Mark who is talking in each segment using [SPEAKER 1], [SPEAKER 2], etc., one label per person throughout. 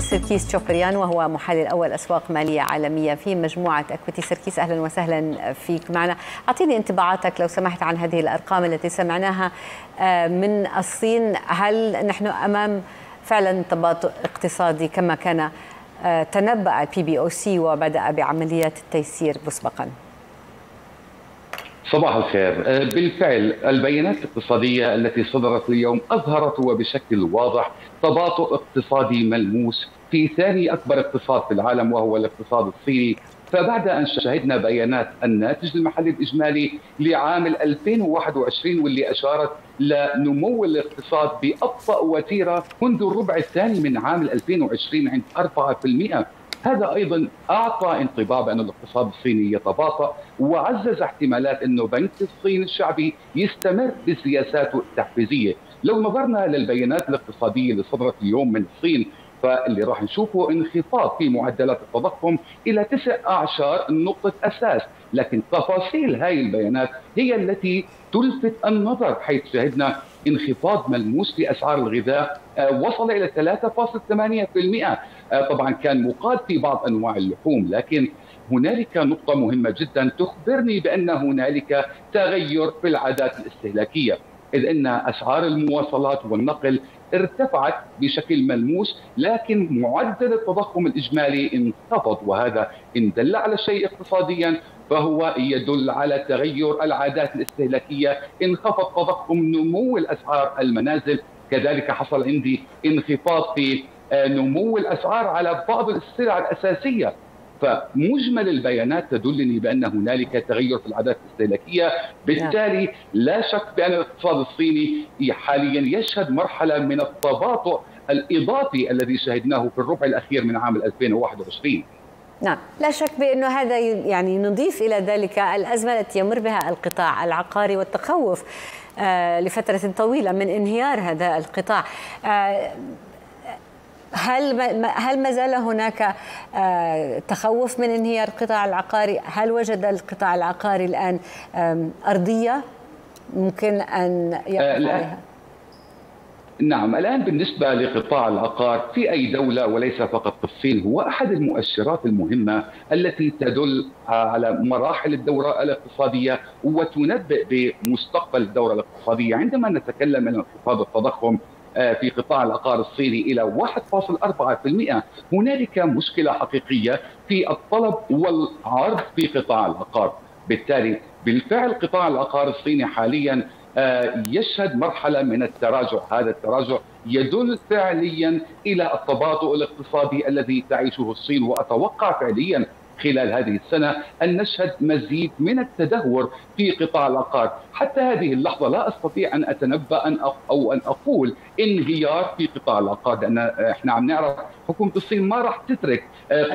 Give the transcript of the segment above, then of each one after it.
[SPEAKER 1] سيركيس شوبريان وهو محلل أول أسواق مالية عالمية في مجموعة أكويتي. سيركيس أهلا وسهلا فيك معنا. أعطيني انطباعاتك لو سمحت عن هذه الأرقام التي سمعناها من الصين. هل نحن أمام فعلا تباطؤ اقتصادي كما كان تنبأ ال PBOC وبدأ بعمليات التيسير مسبقا؟
[SPEAKER 2] صباح الخير. بالفعل البيانات الاقتصادية التي صدرت اليوم أظهرت وبشكل واضح تباطؤ اقتصادي ملموس في ثاني أكبر اقتصاد في العالم وهو الاقتصاد الصيني. فبعد أن شهدنا بيانات الناتج المحلي الإجمالي لعام 2021 واللي أشارت لنمو الاقتصاد بأبطأ وتيرة منذ الربع الثاني من عام 2020 عند 4% هذا أيضا أعطى انطباع بأن الاقتصاد الصيني يتباطأ وعزز احتمالات انه بنك الصين الشعبي يستمر بسياساته التحفيزية، لو نظرنا للبيانات الاقتصادية اللي صدرت اليوم من الصين فاللي راح نشوفه انخفاض في معدلات التضخم إلى تسع اعشار نقطة أساس، لكن تفاصيل هاي البيانات هي التي تلفت النظر حيث شهدنا انخفاض ملموس في أسعار الغذاء وصل إلى 3.8% طبعا كان مقاد في بعض أنواع اللحوم لكن هنالك نقطة مهمة جدا تخبرني بأن هنالك تغير في العادات الاستهلاكية إذ أن أسعار المواصلات والنقل ارتفعت بشكل ملموس لكن معدل التضخم الإجمالي انخفض وهذا إن دل على شيء اقتصاديا فهو يدل على تغير العادات الاستهلاكية. انخفض تضخم نمو الأسعار المنازل. كذلك حصل عندي انخفاض في نمو الأسعار على بعض السلع الأساسية. فمجمل البيانات تدلني بأن هنالك تغير في العادات الاستهلاكية، بالتالي لا شك بأن الاقتصاد الصيني حاليا يشهد مرحلة من التباطؤ الإضافي الذي شهدناه في الربع الأخير من عام 2021.
[SPEAKER 1] نعم لا شك بأنه هذا يعني نضيف إلى ذلك الأزمة التي يمر بها القطاع العقاري والتخوف لفترة طويلة من انهيار هذا القطاع هل هل ما زال هناك تخوف من انهيار القطاع العقاري؟ هل وجد القطاع العقاري الآن أرضية ممكن أن يقف عليها؟
[SPEAKER 2] نعم الآن بالنسبة لقطاع العقار في أي دولة وليس فقط في الصين هو أحد المؤشرات المهمة التي تدل على مراحل الدورة الاقتصادية وتنبئ بمستقبل الدورة الاقتصادية عندما نتكلم عن انخفاض التضخم في قطاع العقار الصيني إلى 1.4% هنالك مشكلة حقيقية في الطلب والعرض في قطاع العقار. بالتالي بالفعل قطاع العقار الصيني حاليا يشهد مرحلة من التراجع. هذا التراجع يدل فعليا إلى التباطؤ الاقتصادي الذي تعيشه الصين وأتوقع فعليا خلال هذه السنة أن نشهد مزيد من التدهور في قطاع العقار حتى هذه اللحظة لا أستطيع أن أتنبأ أن أو أن أقول انهيار في قطاع العقار لأن إحنا عم نعرف حكومة الصين ما راح تترك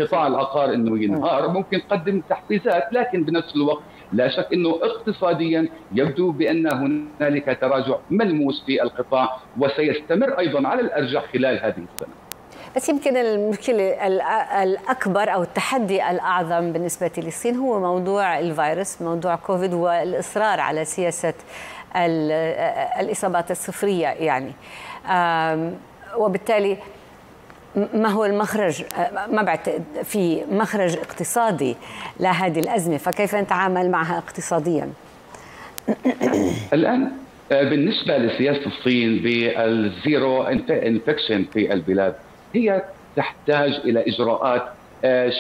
[SPEAKER 2] قطاع العقار أنه ينهار ممكن تقدم تحفيزات لكن بنفس الوقت لا شك أنه اقتصاديا يبدو بأن هنالك تراجع ملموس في القطاع وسيستمر أيضا على الأرجح خلال هذه السنة.
[SPEAKER 1] بس يمكن المشكلة الأكبر أو التحدي الأعظم بالنسبة للصين هو موضوع الفيروس موضوع كوفيد والإصرار على سياسة الإصابات الصفرية يعني. وبالتالي ما هو المخرج؟ ما بعتقد في مخرج اقتصادي لهذه الأزمة فكيف نتعامل معها اقتصاديا؟
[SPEAKER 2] الآن بالنسبة لسياسة الصين بال zero infection في البلاد هي تحتاج إلى إجراءات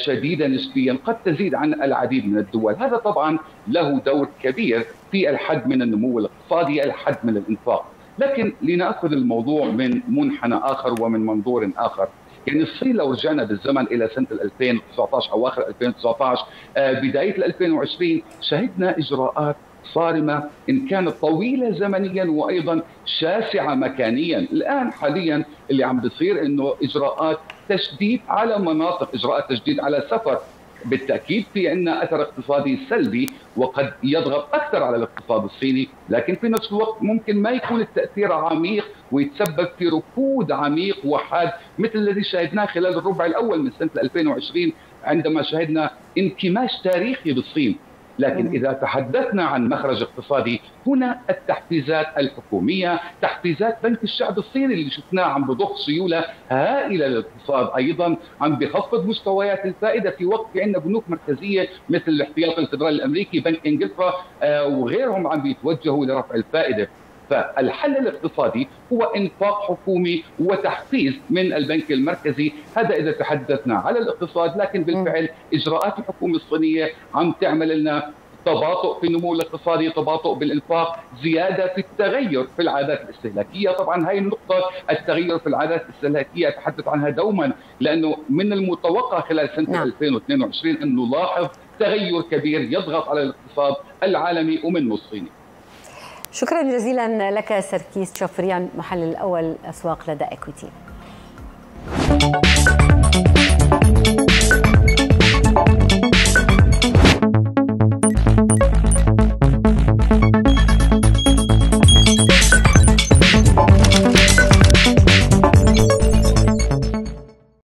[SPEAKER 2] شديدة نسبيا. قد تزيد عن العديد من الدول، هذا طبعا له دور كبير في الحد من النمو الاقتصادي، الحد من الإنفاق، لكن لنأخذ الموضوع من منحنى آخر ومن منظور آخر. يعني الصين لو رجعنا بالزمن إلى سنة 2019 أواخر 2019 بداية 2020 شهدنا إجراءات صارمة إن كانت طويلة زمنيا وأيضا شاسعة مكانيا، الآن حاليا اللي عم بيصير إنه إجراءات تشديد على مناطق، إجراءات تشديد على سفر، بالتأكيد في عندنا أثر اقتصادي سلبي وقد يضغط أكثر على الاقتصاد الصيني، لكن في نفس الوقت ممكن ما يكون التأثير عميق ويتسبب في ركود عميق وحاد مثل الذي شاهدناه خلال الربع الأول من سنة 2020 عندما شهدنا انكماش تاريخي بالصين. لكن إذا تحدثنا عن مخرج اقتصادي هنا التحفيزات الحكومية تحفيزات بنك الشعب الصيني اللي شفناه عم بضخ سيولة هائلة للاقتصاد أيضا عم بخفض مستويات الفائدة في وقت في عندنا بنوك مركزية مثل الاحتياطي الفدرالي الأمريكي بنك إنجلترا آه، وغيرهم عم بيتوجهوا لرفع الفائدة. فالحل الاقتصادي هو إنفاق حكومي وتحفيز من البنك المركزي. هذا إذا تحدثنا على الاقتصاد لكن بالفعل إجراءات الحكومة الصينية عم تعمل لنا تباطؤ في النمو الاقتصادي تباطؤ بالإنفاق زيادة في التغير في العادات الاستهلاكية. طبعا هاي النقطة التغير في العادات الاستهلاكية اتحدث عنها دوما لأنه من المتوقع خلال سنة نعم. 2022 أن نلاحظ تغير كبير يضغط على الاقتصاد العالمي ومنه الصيني.
[SPEAKER 1] شكرا جزيلا لك سركيس شفريان محلل الأول أسواق لدى إكويتي.